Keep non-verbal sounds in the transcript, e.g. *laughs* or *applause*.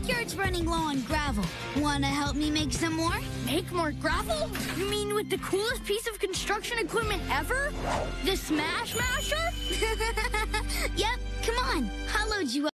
backyard's running low on gravel. Wanna help me make some more? Make more gravel? You mean with the coolest piece of construction equipment ever? The Smash Masher? *laughs* yep, come on. I you up.